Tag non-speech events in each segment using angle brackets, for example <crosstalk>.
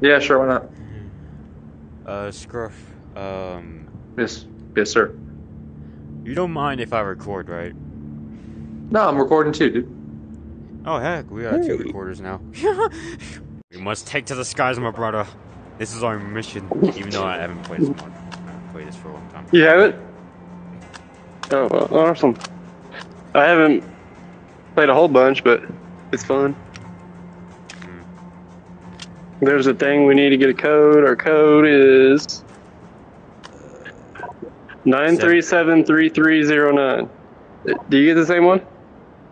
Yeah, sure, why not? Uh, Scruff, um, Yes, yes, sir. you don't mind if I record, right? No, I'm recording too, dude. Oh heck, we got two Hey. recorders now. <laughs> we must take to the skies, my brother. This is our mission, even though I haven't played this one. I've played this for a long time. You haven't? Oh, well, awesome. I haven't played a whole bunch, but it's fun. There's a thing we need to get a code. Our code is nine three seven three three zero nine. Do you get the same one?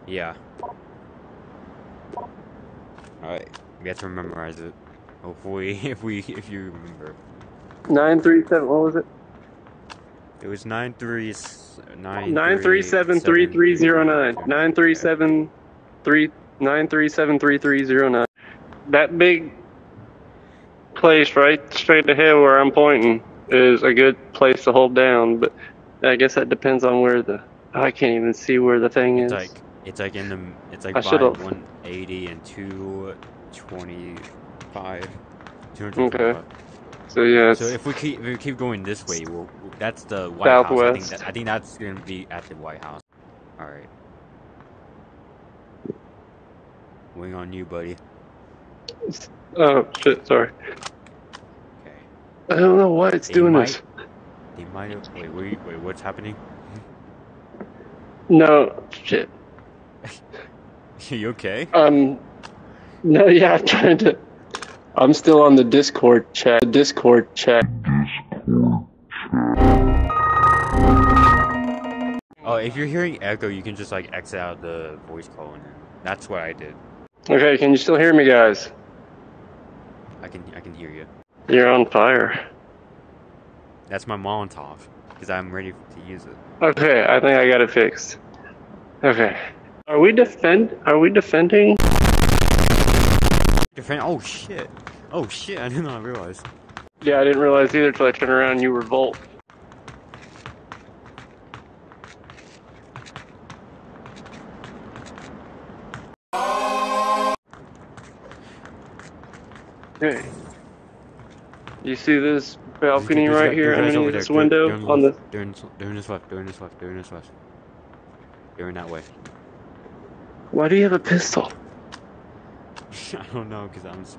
Yeah. Alright, we have to memorize it. Hopefully, <laughs> if we, if you remember. Nine three seven. What was it? It was nine three nine Nine three seven three three zero nine. Nine three seven three nine three seven three three zero nine. That big place right straight ahead where I'm pointing is a good place to hold down, but I guess that depends on where the I can't even see where the thing It's is. like it's like in the it's like I by should've- 180 and 225. 225. so yeah, So if we keep if we keep going this way, we'll, that's the White House. I think, that, I think that's gonna be at the White House. All right. Wing on you, buddy. oh shit, sorry. I don't know why it's They doing might- this. They might have. Wait, wait, wait. What's happening? No shit. <laughs> you okay? Um, no, yeah, I'm trying to. I'm still on the Discord chat. Discord chat. Oh, if you're hearing echo, you can just like exit out the voice call, and that's what I did. Okay, can you still hear me, guys? I can I can hear you. You're on fire. That's my Molotov, because I'm ready to use it. Okay, I think I got it fixed. Okay. Are we defend? Are we defending? Defend. Oh shit. Oh shit. I did not realize. Yeah, I didn't realize either till I turned around and you revolt. Volt. Okay. You see this balcony right guy- here underneath there. this They're- window they're on the. left. In, they're this left. They're this left. They're this left. They're that way. Why do you have a pistol? <laughs> I don't know, because I'm just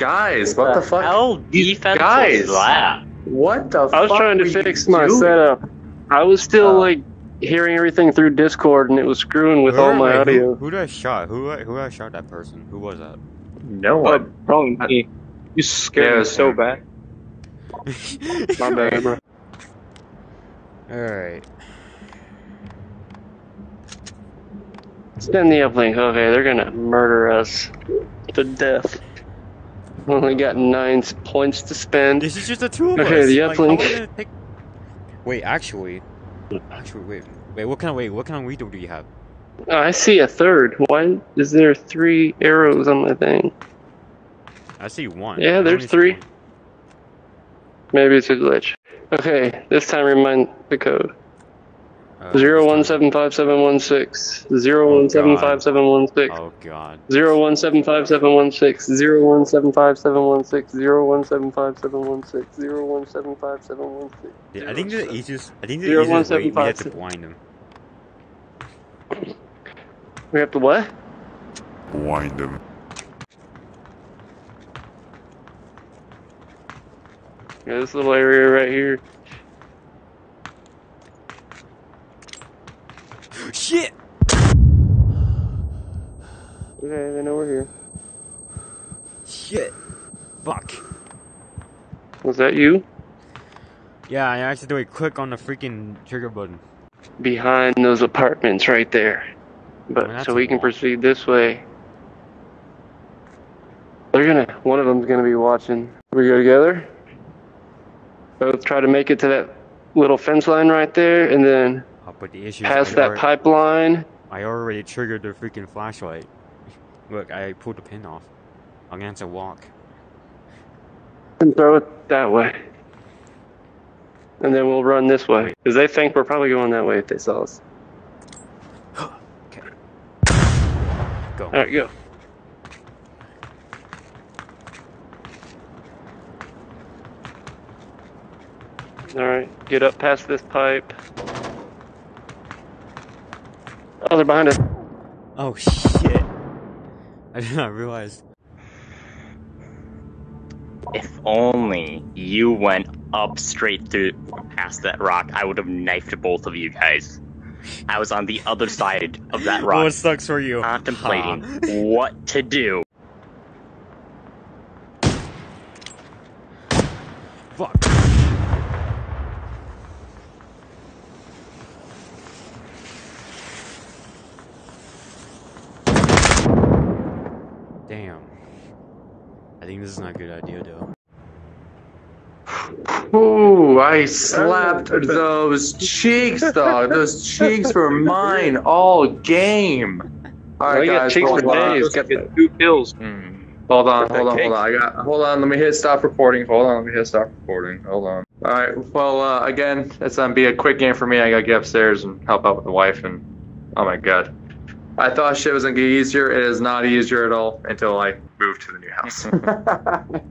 Guys, what the fuck? Hell defense guys. was that? What the I was fuck trying to were you fix my doing? setup. I was still Oh. like hearing everything through Discord and it was screwing with all Who- my wait, audio. Who, who did I shot? Who who I shot that person? Who was that? No Oh, one. probably me. You scared Yeah, me so him. bad. <laughs> My bad, bro. Alright. Send the uplink. Okay, they're gonna murder us to death. Only got nine points to spend. This is just the two of Okay, us. the Like, uplink. are we take- Wait, actually. Actually, wait. Wait, what kind of wait? What kind of window do you have? Uh, I see a third. Why is there three arrows on my thing? I see one. Yeah, there's three. one. Maybe it's a glitch. Okay, this time remind the code. Uh, Zero this one time- seven five seven one six. Zero one seven five seven one six. Oh god. Zero one seven five seven one six. Zero one seven five seven one six. Zero one seven five seven one six. Zero one seven five seven one six. Yeah, I think the easiest. I think the Zero, easiest one, way we have to six. blind them. We have to what? Blind him. Yeah, this little area right here. Shit. Okay, they know we're here. Shit. Fuck. Was that you? Yeah, I accidentally click on the freaking trigger button. Behind those apartments right there. But so we can proceed this way. They're gonna. One of them's gonna be watching. We go together. Both try to make it to that little fence line right there, and then the past that already- pipeline. I already triggered the freaking flashlight. <laughs> Look, I pulled the pin off. I'm gonna have to walk. And throw it that way. And then we'll run this way. Because they think we're probably going that way if they saw us. Okay. Go. Alright, go. Alright, get up past this pipe. Oh, they're behind us. Oh shit. I did not realize. If only you went up straight through past that rock, I would have knifed both of you guys. I was on the other side of that rock, What sucks for you? contemplating Ha. what to do. Fuck. Damn. I think this is not a good idea, though. Ooh, I slapped those cheeks, dog. Those cheeks were <laughs> mine all game. All right, you got guys, cheeks hold for on. days. Get two kills. Hold on, hold on, hold on. I got. Hold on. Let me hit stop recording. Hold on. Let me hit stop recording. Hold on. All right. Well, uh, again, it's gonna be a quick game for me. I gotta get upstairs and help out with the wife. And oh my god, I thought shit was gonna get easier. It is not easier at all until I moved to the new house. <laughs>